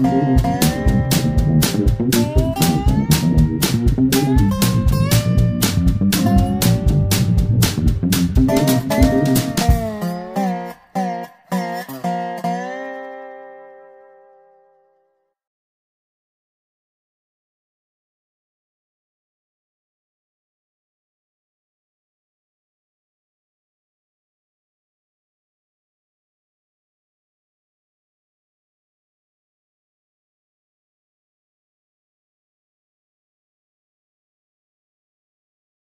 Música